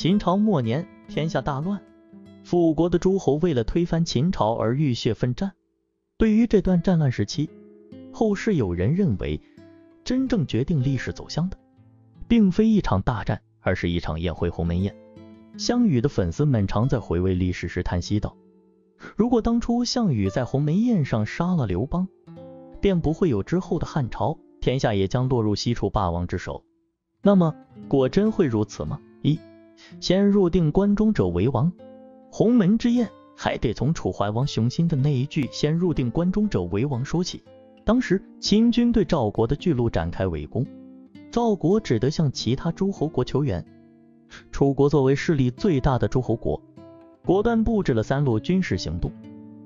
秦朝末年，天下大乱，复国的诸侯为了推翻秦朝而浴血奋战。对于这段战乱时期，后世有人认为，真正决定历史走向的，并非一场大战，而是一场宴会——鸿门宴。项羽的粉丝们常在回味历史时叹息道：“如果当初项羽在鸿门宴上杀了刘邦，便不会有之后的汉朝，天下也将落入西楚霸王之手。那么，果真会如此吗？一，先入定关中者为王。鸿门之宴，还得从楚怀王雄心的那一句‘先入定关中者为王’说起。当时，秦军对赵国的巨鹿展开围攻，赵国只得向其他诸侯国求援。楚国作为势力最大的诸侯国，果断布置了三路军事行动。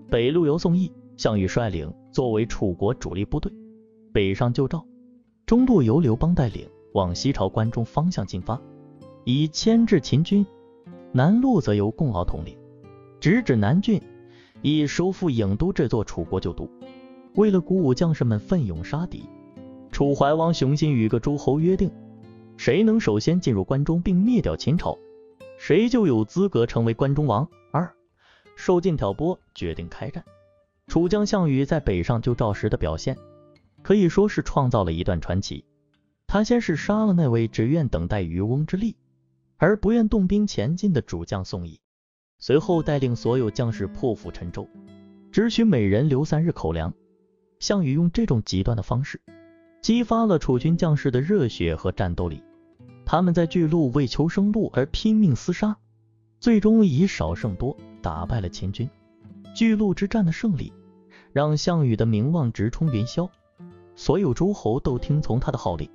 北路由宋义、项羽率领，作为楚国主力部队，北上救赵；中路由刘邦带领，往西朝关中方向进发，以牵制秦军；南路则由共敖统领，直指南郡，以收复郢都这座楚国旧都。为了鼓舞将士们奋勇杀敌，楚怀王雄心与各诸侯约定。谁能首先进入关中并灭掉秦朝，谁就有资格成为关中王。二，受尽挑拨，决定开战。楚将项羽在北上救赵时的表现，可以说是创造了一段传奇。他先是杀了那位只愿等待渔翁之利，而不愿动兵前进的主将宋义，随后带领所有将士破釜沉舟，只许每人留三日口粮。项羽用这种极端的方式。激发了楚军将士的热血和战斗力，他们在巨鹿为求生路而拼命厮杀，最终以少胜多打败了秦军。巨鹿之战的胜利，让项羽的名望直冲云霄，所有诸侯都听从他的号令。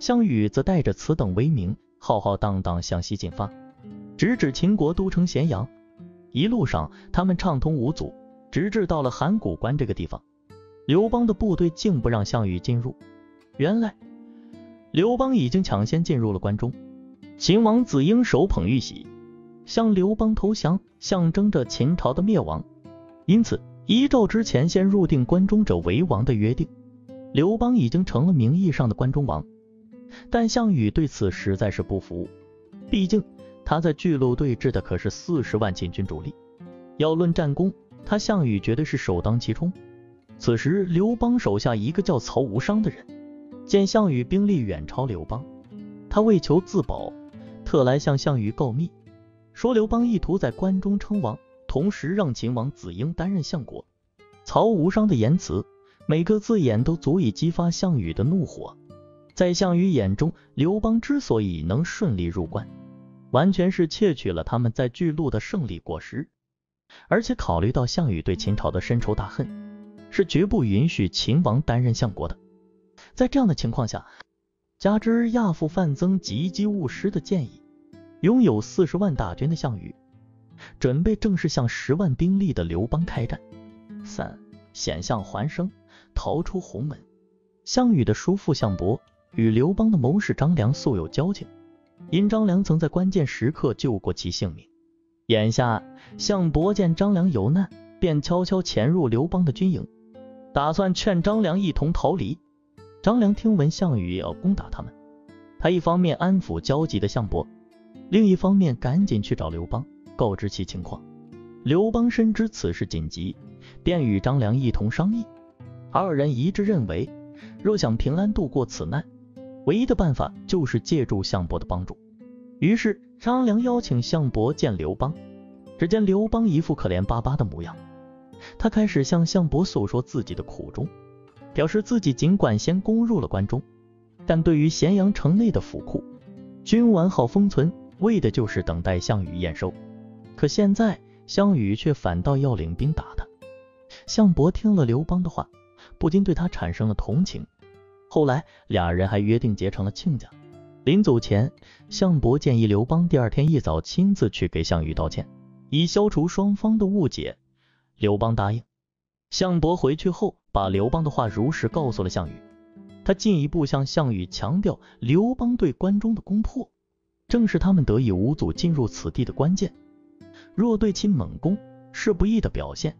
项羽则带着此等威名，浩浩荡荡向西进发，直指秦国都城咸阳。一路上，他们畅通无阻，直至到了函谷关这个地方，刘邦的部队竟不让项羽进入。原来，刘邦已经抢先进入了关中。秦王子婴手捧玉玺，向刘邦投降，象征着秦朝的灭亡。因此，依照之前先入定关中者为王的约定，刘邦已经成了名义上的关中王。但项羽对此实在是不服，毕竟他在巨鹿对峙的可是四十万秦军主力，要论战功，他项羽绝对是首当其冲。此时，刘邦手下一个叫曹无伤的人。见项羽兵力远超刘邦，他为求自保，特来向项羽告密，说刘邦意图在关中称王，同时让秦王子婴担任相国。曹无伤的言辞，每个字眼都足以激发项羽的怒火。在项羽眼中，刘邦之所以能顺利入关，完全是窃取了他们在巨鹿的胜利果实，而且考虑到项羽对秦朝的深仇大恨，是绝不允许秦王担任相国的。在这样的情况下，加之亚父范增急急务实的建议，拥有四十万大军的项羽，准备正式向十万兵力的刘邦开战。三险象环生，逃出鸿门。项羽的叔父项伯与刘邦的谋士张良素有交情，因张良曾在关键时刻救过其性命。眼下项伯见张良有难，便悄悄潜入刘邦的军营，打算劝张良一同逃离。张良听闻项羽要攻打他们，他一方面安抚焦急的项伯，另一方面赶紧去找刘邦，告知其情况。刘邦深知此事紧急，便与张良一同商议。二人一致认为，若想平安度过此难，唯一的办法就是借助项伯的帮助。于是张良邀请项伯见刘邦。只见刘邦一副可怜巴巴的模样，他开始向项伯诉说自己的苦衷。表示自己尽管先攻入了关中，但对于咸阳城内的府库，均完好封存，为的就是等待项羽验收。可现在项羽却反倒要领兵打他。项伯听了刘邦的话，不禁对他产生了同情。后来俩人还约定结成了亲家。临走前，项伯建议刘邦第二天一早亲自去给项羽道歉，以消除双方的误解。刘邦答应。项伯回去后。把刘邦的话如实告诉了项羽，他进一步向项羽强调，刘邦对关中的攻破，正是他们得以无阻进入此地的关键。若对其猛攻，是不义的表现。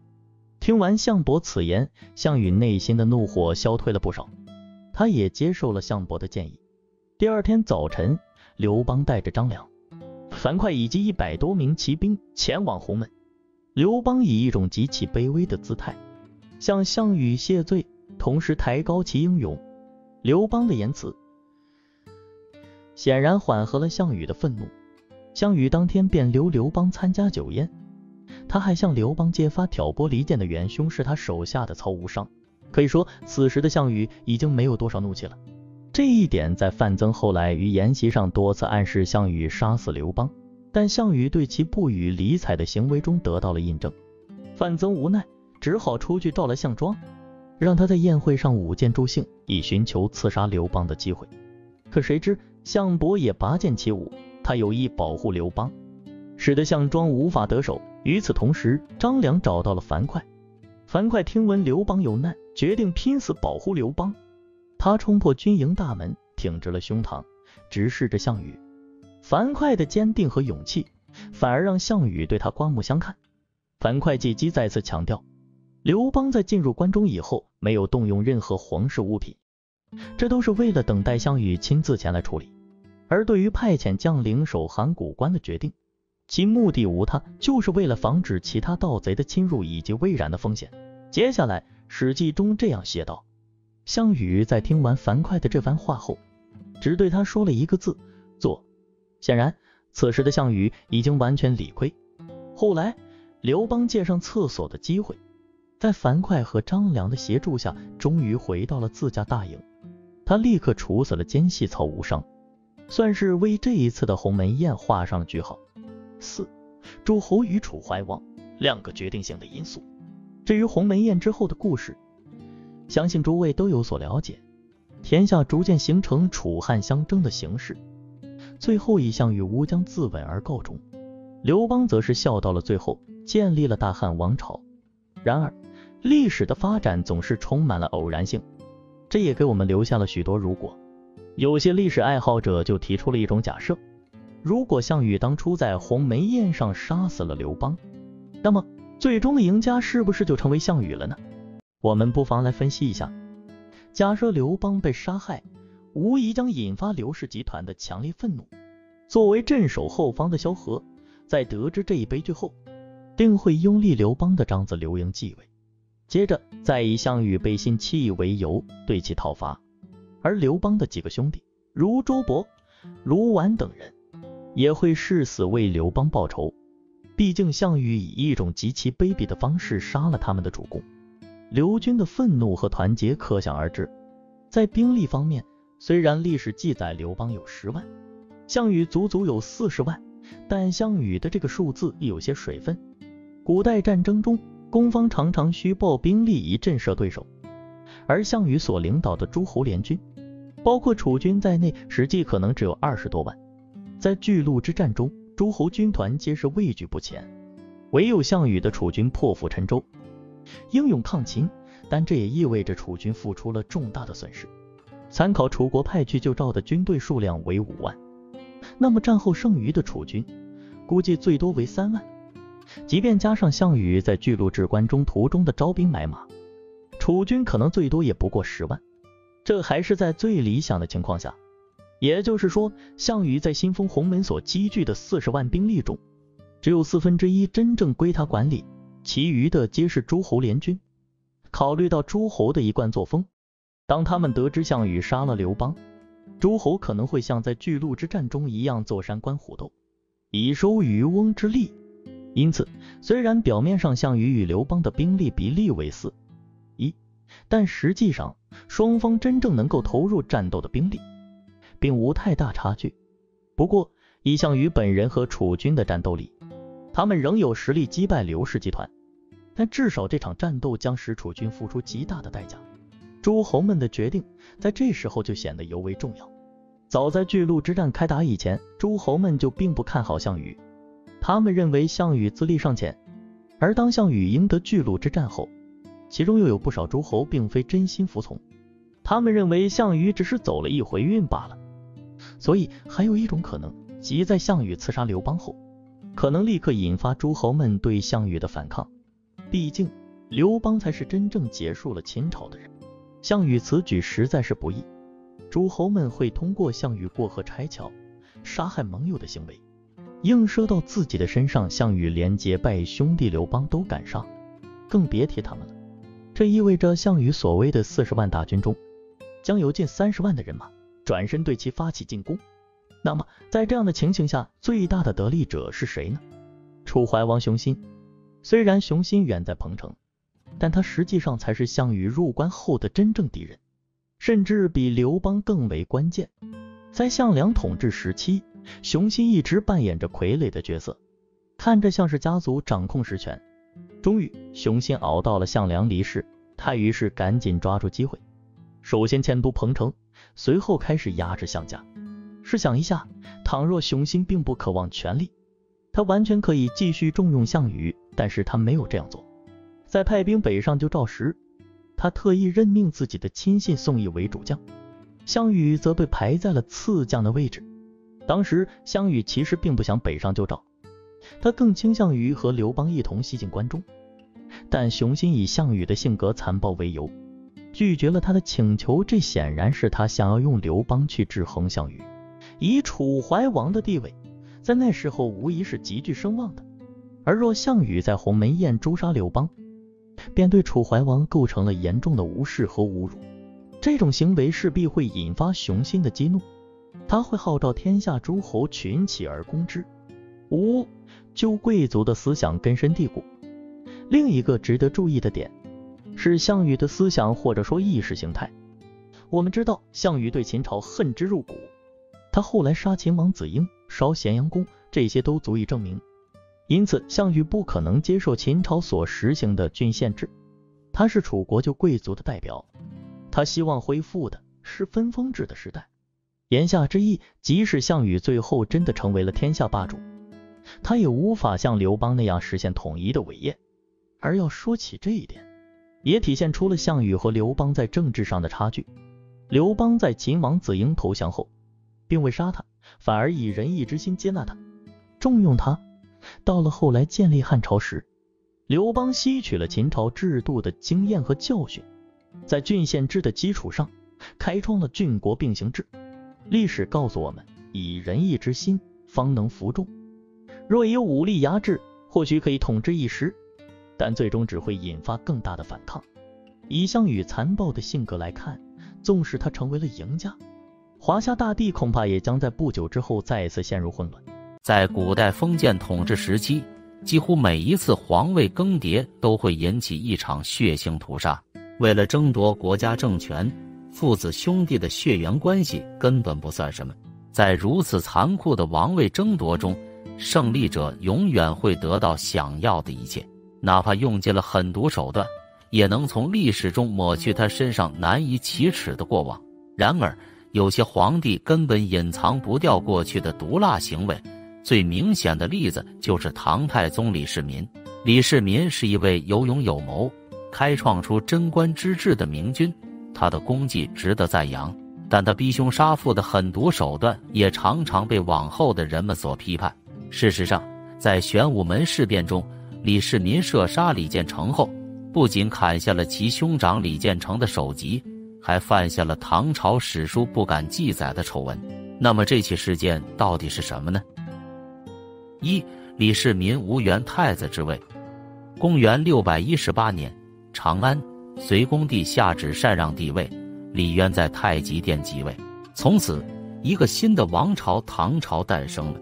听完项伯此言，项羽内心的怒火消退了不少，他也接受了项伯的建议。第二天早晨，刘邦带着张良、樊哙以及一百多名骑兵前往鸿门。刘邦以一种极其卑微的姿态向项羽谢罪，同时抬高其英勇。刘邦的言辞显然缓和了项羽的愤怒。项羽当天便留刘邦参加酒宴，他还向刘邦揭发挑拨离间的元凶是他手下的曹无伤。可以说，此时的项羽已经没有多少怒气了。这一点在范增后来于宴席上多次暗示项羽杀死刘邦，但项羽对其不予理睬的行为中得到了印证。范增无奈，只好出去召来项庄，让他在宴会上舞剑助兴，以寻求刺杀刘邦的机会。可谁知项伯也拔剑起舞，他有意保护刘邦，使得项庄无法得手。与此同时，张良找到了樊哙，樊哙听闻刘邦有难，决定拼死保护刘邦。他冲破军营大门，挺直了胸膛，直视着项羽。樊哙的坚定和勇气，反而让项羽对他刮目相看。樊哙借机再次强调，刘邦在进入关中以后，没有动用任何皇室物品，这都是为了等待项羽亲自前来处理。而对于派遣将领守函谷关的决定，其目的无他，就是为了防止其他盗贼的侵入以及危然的风险。接下来，《史记》中这样写道。项羽在听完樊哙的这番话后，只对他说了一个字：做。显然，此时的项羽已经完全理亏。后来，刘邦借上厕所的机会，在樊哙和张良的协助下，终于回到了自家大营。他立刻处死了奸细曹无伤，算是为这一次的鸿门宴画上了句号。四，诸侯与楚怀王两个决定性的因素。至于鸿门宴之后的故事。相信诸位都有所了解，天下逐渐形成楚汉相争的形势，最后以项羽无将自刎而告终。刘邦则是笑到了最后，建立了大汉王朝。然而，历史的发展总是充满了偶然性，这也给我们留下了许多如果。有些历史爱好者就提出了一种假设：如果项羽当初在鸿门宴上杀死了刘邦，那么最终的赢家是不是就成为项羽了呢？我们不妨来分析一下，假设刘邦被杀害，无疑将引发刘氏集团的强烈愤怒。作为镇守后方的萧何，在得知这一悲剧后，定会拥立刘邦的长子刘盈继位，接着再以项羽背信弃义为由对其讨伐。而刘邦的几个兄弟，如周勃、卢绾等人，也会誓死为刘邦报仇。毕竟项羽以一种极其卑鄙的方式杀了他们的主公。刘军的愤怒和团结可想而知。在兵力方面，虽然历史记载刘邦有十万，项羽足足有四十万，但项羽的这个数字有些水分。古代战争中，攻方常常虚报兵力以震慑对手，而项羽所领导的诸侯联军，包括楚军在内，实际可能只有二十多万。在巨鹿之战中，诸侯军团皆是畏惧不前，唯有项羽的楚军破釜沉舟。英勇抗秦，但这也意味着楚军付出了重大的损失。参考楚国派去救赵的军队数量为五万，那么战后剩余的楚军估计最多为三万。即便加上项羽在巨鹿至关中途中的招兵买马，楚军可能最多也不过十万。这还是在最理想的情况下，也就是说，项羽在新丰鸿门所积聚的四十万兵力中，只有四分之一真正归他管理。其余的皆是诸侯联军。考虑到诸侯的一贯作风，当他们得知项羽杀了刘邦，诸侯可能会像在巨鹿之战中一样坐山观虎斗，以收渔翁之利。因此，虽然表面上项羽与刘邦的兵力比例为四一，但实际上双方真正能够投入战斗的兵力，并无太大差距。不过，以项羽本人和楚军的战斗力，他们仍有实力击败刘氏集团，但至少这场战斗将使楚军付出极大的代价。诸侯们的决定在这时候就显得尤为重要。早在巨鹿之战开打以前，诸侯们就并不看好项羽，他们认为项羽资历尚浅。而当项羽赢得巨鹿之战后，其中又有不少诸侯并非真心服从，他们认为项羽只是走了一回运罢了。所以还有一种可能，即在项羽刺杀刘邦后。可能立刻引发诸侯们对项羽的反抗，毕竟刘邦才是真正结束了秦朝的人。项羽此举实在是不易，诸侯们会通过项羽过河拆桥、杀害盟友的行为，映射到自己的身上，项羽连结拜兄弟刘邦都敢上，更别提他们了。这意味着项羽所谓的四十万大军中，将有近三十万的人马转身对其发起进攻。那么，在这样的情形下，最大的得利者是谁呢？楚怀王熊心。虽然熊心远在彭城，但他实际上才是项羽入关后的真正敌人，甚至比刘邦更为关键。在项梁统治时期，熊心一直扮演着傀儡的角色，看着像是家族掌控实权。终于，熊心熬到了项梁离世，他于是赶紧抓住机会，首先迁都彭城，随后开始压制项家。试想一下，倘若熊心并不渴望权力，他完全可以继续重用项羽，但是他没有这样做。在派兵北上救赵时，他特意任命自己的亲信宋义为主将，项羽则被排在了次将的位置。当时项羽其实并不想北上救赵，他更倾向于和刘邦一同西进关中，但雄心以项羽的性格残暴为由，拒绝了他的请求。这显然是他想要用刘邦去制衡项羽。以楚怀王的地位，在那时候无疑是极具声望的。而若项羽在鸿门宴诛杀刘邦，便对楚怀王构成了严重的无视和侮辱。这种行为势必会引发雄心的激怒，他会号召天下诸侯群起而攻之。五，旧贵族的思想根深蒂固。另一个值得注意的点是项羽的思想或者说意识形态。我们知道项羽对秦朝恨之入骨，他后来杀秦王子婴、烧咸阳宫，这些都足以证明。因此，项羽不可能接受秦朝所实行的郡县制。他是楚国旧贵族的代表，他希望恢复的是分封制的时代。言下之意，即使项羽最后真的成为了天下霸主，他也无法像刘邦那样实现统一的伟业。而要说起这一点，也体现出了项羽和刘邦在政治上的差距。刘邦在秦王子婴投降后，并未杀他，反而以仁义之心接纳他，重用他。到了后来建立汉朝时，刘邦吸取了秦朝制度的经验和教训，在郡县制的基础上，开创了郡国并行制。历史告诉我们，以仁义之心方能服众。若以武力压制，或许可以统治一时，但最终只会引发更大的反抗。以项羽残暴的性格来看，纵使他成为了赢家，华夏大地恐怕也将在不久之后再次陷入混乱。在古代封建统治时期，几乎每一次皇位更迭都会引起一场血腥屠杀。为了争夺国家政权，父子兄弟的血缘关系根本不算什么。在如此残酷的王位争夺中，胜利者永远会得到想要的一切，哪怕用尽了狠毒手段，也能从历史中抹去他身上难以启齿的过往。然而，有些皇帝根本隐藏不掉过去的毒辣行为。最明显的例子就是唐太宗李世民。李世民是一位有勇有谋、开创出贞观之治的明君，他的功绩值得赞扬。但他逼兄杀父的狠毒手段也常常被往后的人们所批判。事实上，在玄武门事变中，李世民射杀李建成后，不仅砍下了其兄长李建成的首级，还犯下了唐朝史书不敢记载的丑闻。那么，这起事件到底是什么呢？一李世民无缘太子之位。公元六百一十八年，长安，隋恭帝下旨禅让帝位，李渊在太极殿即位，从此一个新的王朝唐朝诞生了。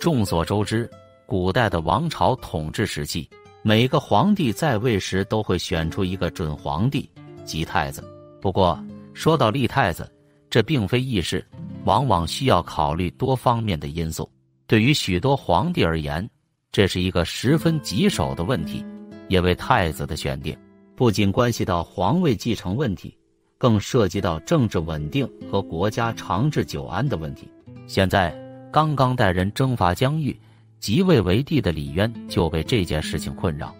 众所周知，古代的王朝统治时期，每个皇帝在位时都会选出一个准皇帝，即太子。不过，说到立太子，这并非易事，往往需要考虑多方面的因素。对于许多皇帝而言，这是一个十分棘手的问题，因为太子的选定不仅关系到皇位继承问题，更涉及到政治稳定和国家长治久安的问题。现在刚刚带人征伐疆域、即位为帝的李渊就被这件事情困扰。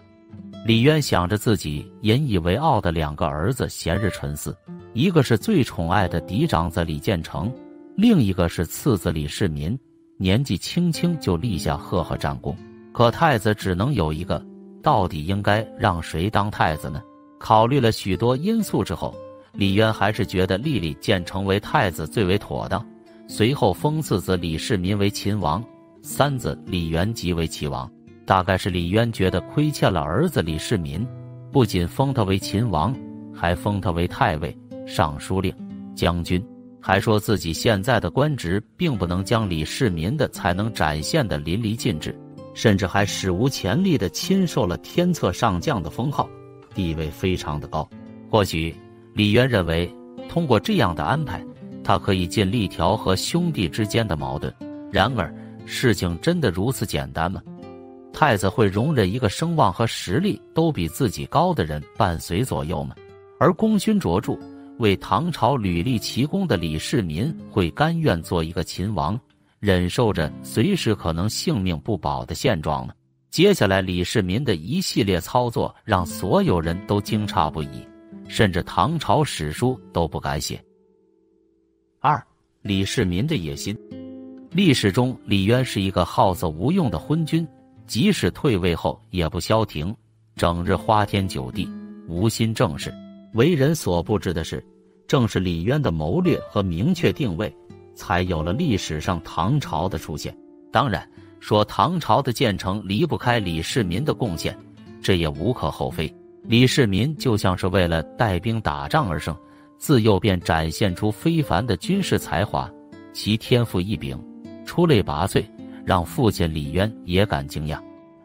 李渊想着自己引以为傲的两个儿子闲日沉思，一个是最宠爱的嫡长子李建成，另一个是次子李世民。年纪轻轻就立下赫赫战功，可太子只能有一个，到底应该让谁当太子呢？考虑了许多因素之后，李渊还是觉得立李建成为太子最为妥当。随后封次子李世民为秦王，三子李元即为齐王。大概是李渊觉得亏欠了儿子李世民，不仅封他为秦王，还封他为太尉、尚书令、将军，还说自己现在的官职并不能将李世民的才能展现的淋漓尽致，甚至还史无前例的亲授了天策上将的封号，地位非常的高。或许李渊认为，通过这样的安排，他可以尽力调和兄弟之间的矛盾。然而，事情真的如此简单吗？太子会容忍一个声望和实力都比自己高的人伴随左右吗？而功勋卓著、为唐朝屡立奇功的李世民会甘愿做一个秦王，忍受着随时可能性命不保的现状吗？接下来，李世民的一系列操作让所有人都惊诧不已，甚至唐朝史书都不敢写。二，李世民的野心。历史中，李渊是一个好色无用的昏君。即使退位后也不消停，整日花天酒地，无心政事。为人所不知的是，正是李渊的谋略和明确定位，才有了历史上唐朝的出现。当然，说唐朝的建成离不开李世民的贡献，这也无可厚非。李世民就像是为了带兵打仗而生，自幼便展现出非凡的军事才华，其天赋异禀，出类拔萃。让父亲李渊也感惊讶，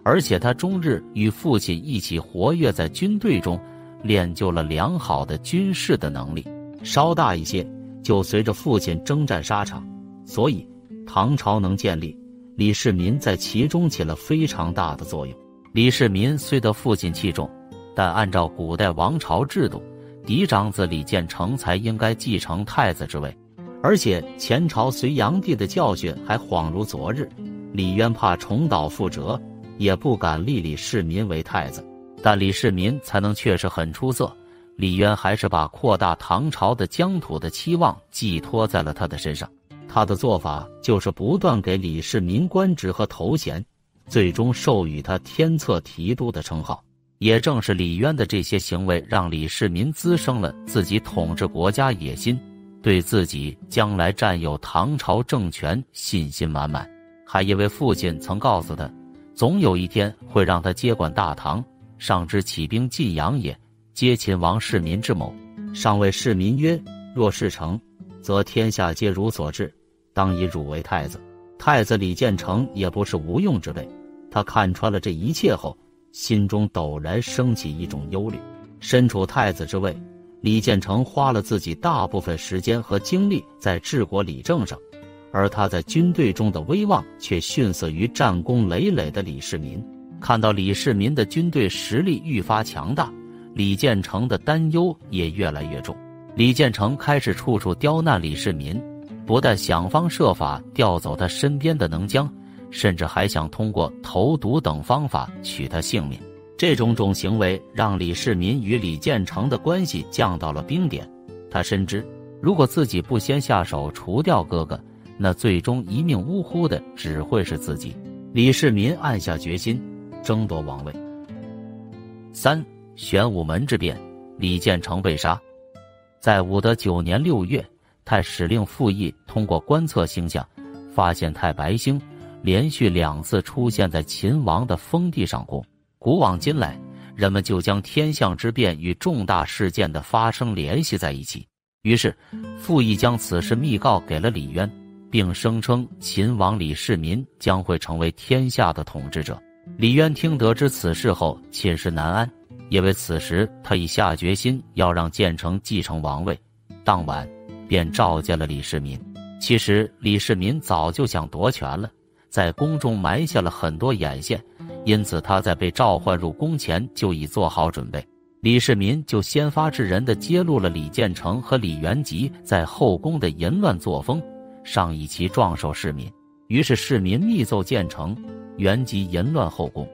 而且他终日与父亲一起活跃在军队中，练就了良好的军事的能力。稍大一些，就随着父亲征战沙场，所以唐朝能建立，李世民在其中起了非常大的作用。李世民虽得父亲器重，但按照古代王朝制度，嫡长子李建成才应该继承太子之位。而且前朝隋炀帝的教训还恍如昨日，李渊怕重蹈覆辙，也不敢立李世民为太子。但李世民才能确实很出色，李渊还是把扩大唐朝的疆土的期望寄托在了他的身上。他的做法就是不断给李世民官职和头衔，最终授予他天策提督的称号。也正是李渊的这些行为，让李世民滋生了自己统治国家野心。对自己将来占有唐朝政权信心满满，还因为父亲曾告诉他，总有一天会让他接管大唐，上知起兵晋阳也，皆秦王世民之谋。上谓世民曰：“若事成，则天下皆如所至，当以汝为太子。”太子李建成也不是无用之辈，他看穿了这一切后，心中陡然升起一种忧虑。身处太子之位。李建成花了自己大部分时间和精力在治国理政上，而他在军队中的威望却逊色于战功累累的李世民。看到李世民的军队实力愈发强大，李建成的担忧也越来越重。李建成开始处处刁难李世民，不但想方设法调走他身边的能将，甚至还想通过投毒等方法取他性命。这种种行为让李世民与李建成的关系降到了冰点。他深知，如果自己不先下手除掉哥哥，那最终一命呜呼的只会是自己。李世民暗下决心，争夺王位。三玄武门之变，李建成被杀。在武德九年六月，太史令傅毅通过观测星象，发现太白星连续两次出现在秦王的封地上空。古往今来，人们就将天象之变与重大事件的发生联系在一起。于是，傅毅将此事密告给了李渊，并声称秦王李世民将会成为天下的统治者。李渊听得知此事后，寝食难安，因为此时他已下决心要让建成继承王位。当晚，便召见了李世民。其实，李世民早就想夺权了，在宫中埋下了很多眼线。因此，他在被召唤入宫前就已做好准备。李世民就先发制人的揭露了李建成和李元吉在后宫的淫乱作风，上以其壮受市民。于是市民密奏建成、元吉淫乱后宫。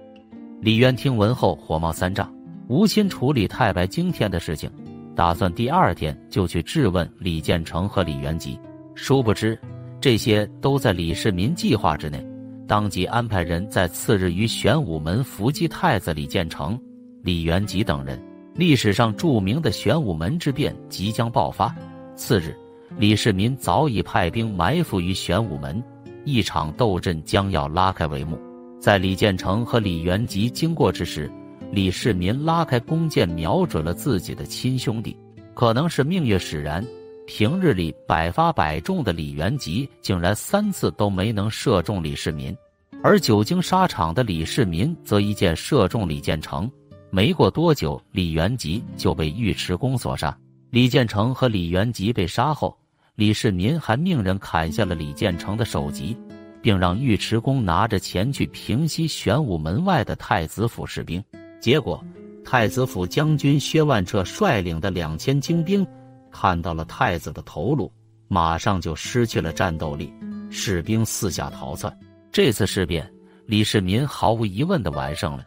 李渊听闻后火冒三丈，无心处理太白惊天的事情，打算第二天就去质问李建成和李元吉。殊不知，这些都在李世民计划之内。当即安排人在次日于玄武门伏击太子李建成、李元吉等人。历史上著名的玄武门之变即将爆发。次日，李世民早已派兵埋伏于玄武门，一场斗阵将要拉开帷幕。在李建成和李元吉经过之时，李世民拉开弓箭，瞄准了自己的亲兄弟。可能是命运使然，平日里百发百中的李元吉，竟然三次都没能射中李世民。而久经沙场的李世民，则一箭射中李建成。没过多久，李元吉就被尉迟恭所杀。李建成和李元吉被杀后，李世民还命人砍下了李建成的首级，并让尉迟恭拿着钱去平息玄武门外的太子府士兵。结果，太子府将军薛万彻率领的两千精兵看到了太子的头颅，马上就失去了战斗力，士兵四下逃窜。这次事变，李世民毫无疑问的完胜了。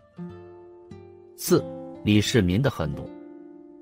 四，李世民的狠毒。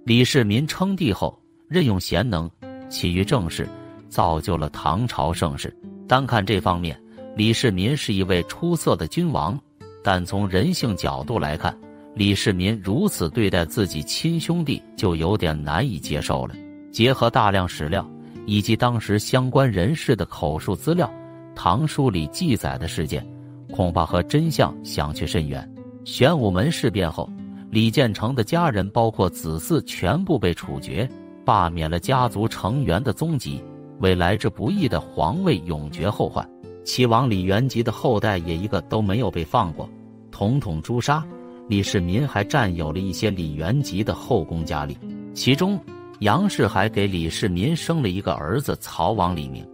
李世民称帝后，任用贤能，起于政事，造就了唐朝盛世。单看这方面，李世民是一位出色的君王。但从人性角度来看，李世民如此对待自己亲兄弟，就有点难以接受了。结合大量史料以及当时相关人士的口述资料，唐书里记载的事件，恐怕和真相相去甚远。玄武门事变后。李建成的家人，包括子嗣，全部被处决，罢免了家族成员的宗籍，为来之不易的皇位永绝后患。齐王李元吉的后代也一个都没有被放过，统统诛杀。李世民还占有了一些李元吉的后宫佳丽，其中杨氏还给李世民生了一个儿子曹王李明。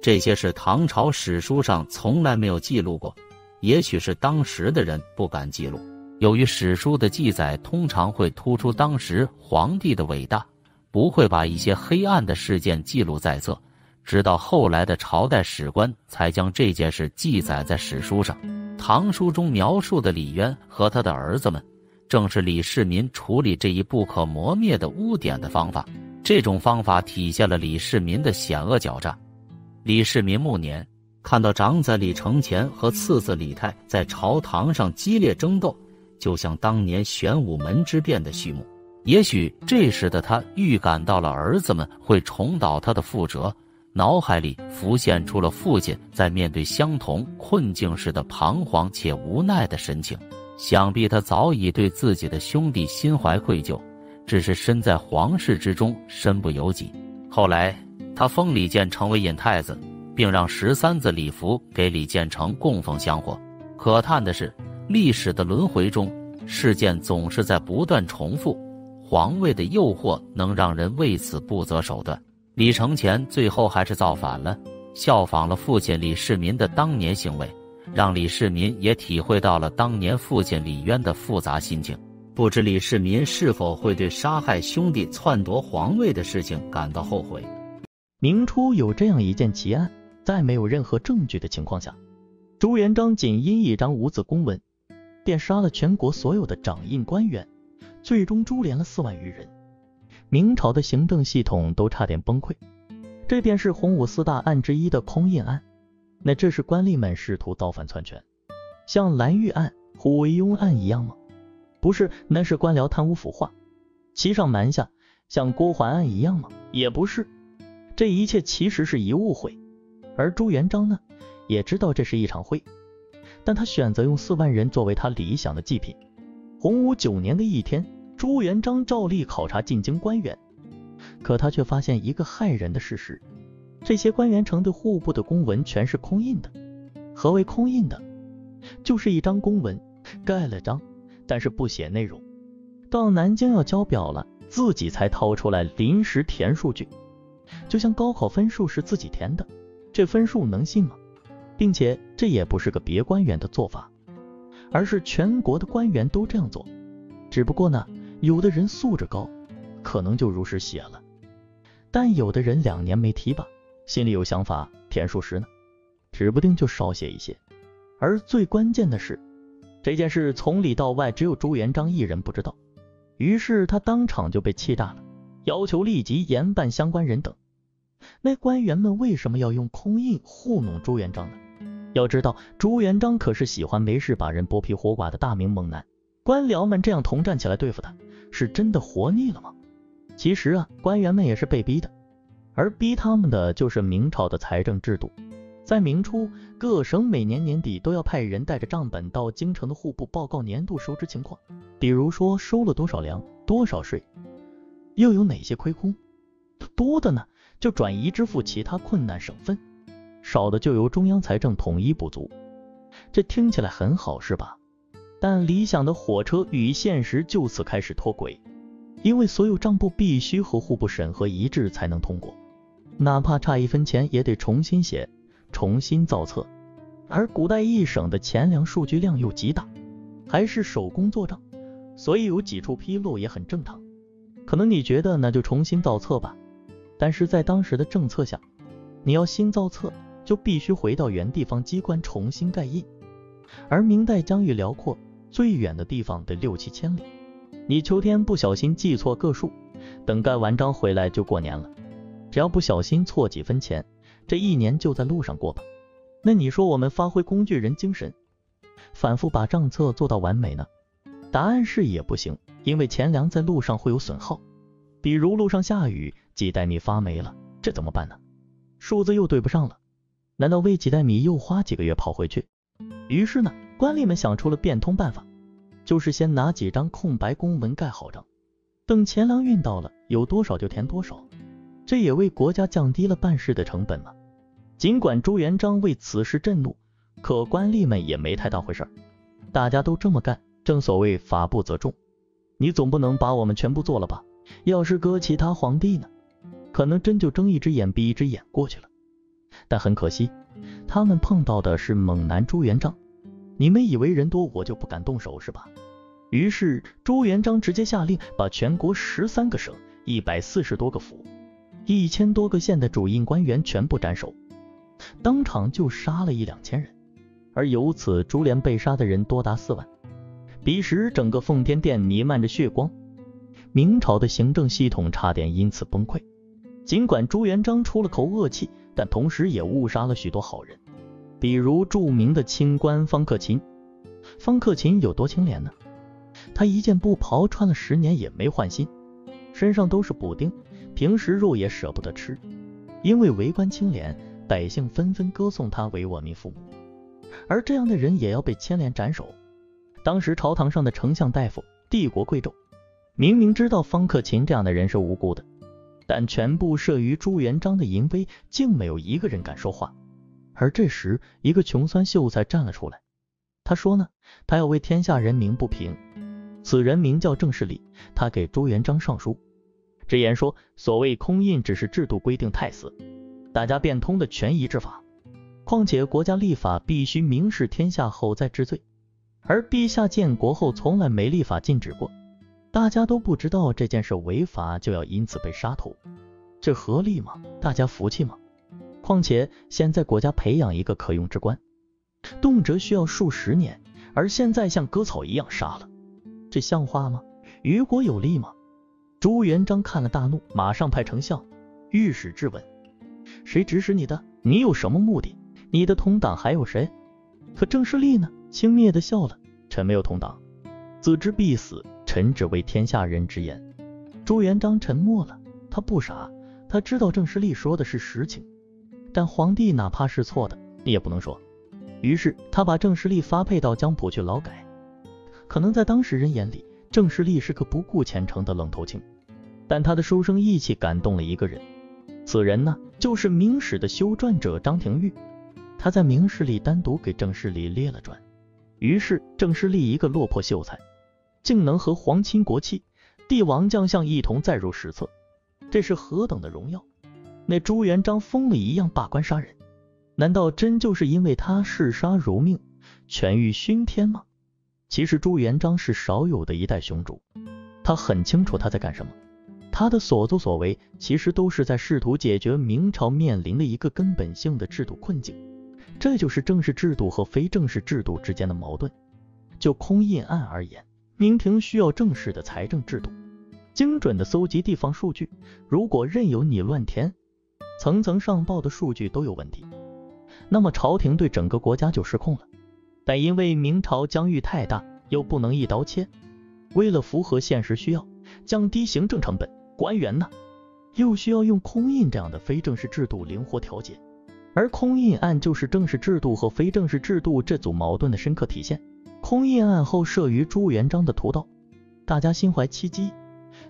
这些是唐朝史书上从来没有记录过，也许是当时的人不敢记录。由于史书的记载通常会突出当时皇帝的伟大，不会把一些黑暗的事件记录在册，直到后来的朝代史官才将这件事记载在史书上。唐书中描述的李渊和他的儿子们，正是李世民处理这一不可磨灭的污点的方法。这种方法体现了李世民的险恶狡诈。李世民暮年，看到长子李承乾和次子李泰在朝堂上激烈争斗。就像当年玄武门之变的序幕，也许这时的他预感到了儿子们会重蹈他的覆辙，脑海里浮现出了父亲在面对相同困境时的彷徨且无奈的神情。想必他早已对自己的兄弟心怀愧疚，只是身在皇室之中，身不由己。后来，他封李建成为隐太子，并让十三子李福给李建成供奉香火。可叹的是。历史的轮回中，事件总是在不断重复。皇位的诱惑能让人为此不择手段。李承乾最后还是造反了，效仿了父亲李世民的当年行为，让李世民也体会到了当年父亲李渊的复杂心情。不知李世民是否会对杀害兄弟、篡夺皇位的事情感到后悔？明初有这样一件奇案，在没有任何证据的情况下，朱元璋仅因一张无字公文。便杀了全国所有的掌印官员，最终株连了四万余人，明朝的行政系统都差点崩溃。这便是洪武四大案之一的空印案。那这是官吏们试图造反篡权，像蓝玉案、虎惟庸案一样吗？不是，那是官僚贪污腐化，欺上瞒下，像郭桓案一样吗？也不是。这一切其实是一误会，而朱元璋呢，也知道这是一场会。但他选择用四万人作为他理想的祭品。洪武九年的一天，朱元璋照例考察进京官员，可他却发现一个骇人的事实：这些官员呈的户部的公文全是空印的。何为空印的？就是一张公文，盖了章，但是不写内容。到南京要交表了，自己才掏出来临时填数据，就像高考分数是自己填的，这分数能信吗？并且这也不是个别官员的做法，而是全国的官员都这样做。只不过呢，有的人素质高，可能就如实写了；但有的人两年没提拔，心里有想法，填数时呢，指不定就少写一些。而最关键的是，这件事从里到外只有朱元璋一人不知道，于是他当场就被气炸了，要求立即严办相关人等。那官员们为什么要用空印糊弄朱元璋呢？要知道，朱元璋可是喜欢没事把人剥皮活剐的大名猛男，官僚们这样同站起来对付他，是真的活腻了吗？其实啊，官员们也是被逼的，而逼他们的就是明朝的财政制度。在明初，各省每年年底都要派人带着账本到京城的户部报告年度收支情况，比如说收了多少粮、多少税，又有哪些亏空，多的呢就转移支付其他困难省份，少的就由中央财政统一补足。这听起来很好是吧？但理想的火车与现实就此开始脱轨，因为所有账簿必须和户部审核一致才能通过，哪怕差一分钱也得重新写、重新造册。而古代一省的钱粮数据量又极大，还是手工做账，所以有几处纰漏也很正常。可能你觉得那就重新造册吧，但是在当时的政策下，你要新造册就必须回到原地方机关重新盖印。而明代疆域辽阔，最远的地方得六七千里，你秋天不小心记错个数，等盖完章回来就过年了。只要不小心错几分钱，这一年就在路上过吧。那你说我们发挥工具人精神，反复把账册做到完美呢？答案是也不行，因为钱粮在路上会有损耗，比如路上下雨，几袋米发霉了，这怎么办呢？数字又对不上了，难道为几袋米又花几个月跑回去？于是呢，官吏们想出了变通办法，就是先拿几张空白公文盖好章，等钱粮运到了，有多少就填多少，这也为国家降低了办事的成本嘛。尽管朱元璋为此事震怒，可官吏们也没太当回事儿。大家都这么干，正所谓法不责众，你总不能把我们全部做了吧？要是搁其他皇帝呢，可能真就睁一只眼闭一只眼过去了。但很可惜，他们碰到的是猛男朱元璋。你们以为人多我就不敢动手是吧？于是朱元璋直接下令把全国十三个省、一百四十多个府、一千多个县的主印官员全部斩首。当场就杀了一两千人，而由此株连被杀的人多达四万。彼时整个奉天殿弥漫着血光，明朝的行政系统差点因此崩溃。尽管朱元璋出了口恶气，但同时也误杀了许多好人，比如著名的清官方克勤。方克勤有多清廉呢？他一件布袍穿了十年也没换新，身上都是补丁，平时肉也舍不得吃，因为为官清廉。百姓纷纷歌颂他为我民父母，而这样的人也要被牵连斩首。当时朝堂上的丞相大夫、帝国贵胄，明明知道方克勤这样的人是无辜的，但全部慑于朱元璋的淫威，竟没有一个人敢说话。而这时，一个穷酸秀才站了出来，他说呢，他要为天下人鸣不平。此人名叫郑世礼，他给朱元璋上书，直言说，所谓空印只是制度规定太死。大家变通的权宜之法，况且国家立法必须明示天下后再治罪，而陛下建国后从来没立法禁止过，大家都不知道这件事违法就要因此被杀头，这合理吗？大家服气吗？况且现在国家培养一个可用之官，动辄需要数十年，而现在像割草一样杀了，这像话吗？于国有利吗？朱元璋看了大怒，马上派丞相御史质问。谁指使你的？你有什么目的？你的同党还有谁？可郑世立呢？轻蔑的笑了。臣没有同党，自知必死，臣只为天下人直言。朱元璋沉默了。他不傻，他知道郑世立说的是实情，但皇帝哪怕是错的，你也不能说。于是他把郑世立发配到江浦去劳改。可能在当时人眼里，郑世立是个不顾前程的愣头青，但他的书生义气感动了一个人。此人呢，就是《明史》的修撰者张廷玉。他在《明史》里单独给郑世立列了传。于是郑世立一个落魄秀才，竟能和皇亲国戚、帝王将相一同载入史册，这是何等的荣耀！那朱元璋疯了一样罢官杀人，难道真就是因为他嗜杀如命、权欲熏天吗？其实朱元璋是少有的一代雄主，他很清楚他在干什么。他的所作所为，其实都是在试图解决明朝面临的一个根本性的制度困境，这就是正式制度和非正式制度之间的矛盾。就空印案而言，明廷需要正式的财政制度，精准的搜集地方数据。如果任由你乱填，层层上报的数据都有问题，那么朝廷对整个国家就失控了。但因为明朝疆域太大，又不能一刀切，为了符合现实需要，降低行政成本。官员呢，又需要用空印这样的非正式制度灵活调节，而空印案就是正式制度和非正式制度这组矛盾的深刻体现。空印案后设于朱元璋的屠刀，大家心怀戚姬，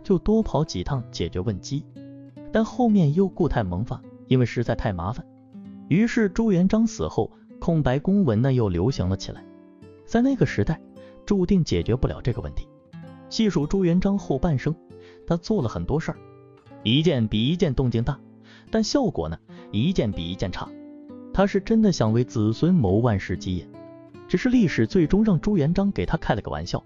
就多跑几趟解决问题。但后面又固态萌发，因为实在太麻烦，于是朱元璋死后，空白公文呢又流行了起来。在那个时代，注定解决不了这个问题。细数朱元璋后半生，他做了很多事儿，一件比一件动静大，但效果呢，一件比一件差。他是真的想为子孙谋万世基业。只是历史最终让朱元璋给他开了个玩笑。